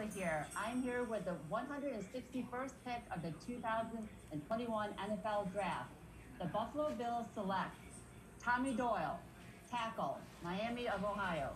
Angela here. I'm here with the 161st pick of the 2021 NFL Draft. The Buffalo Bills select Tommy Doyle, tackle, Miami of Ohio.